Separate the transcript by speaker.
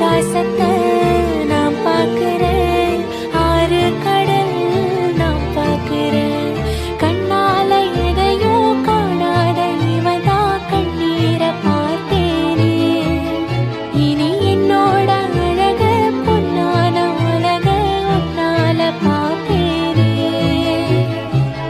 Speaker 1: guys